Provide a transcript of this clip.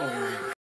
Oh.